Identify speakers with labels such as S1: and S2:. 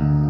S1: Mm-hmm.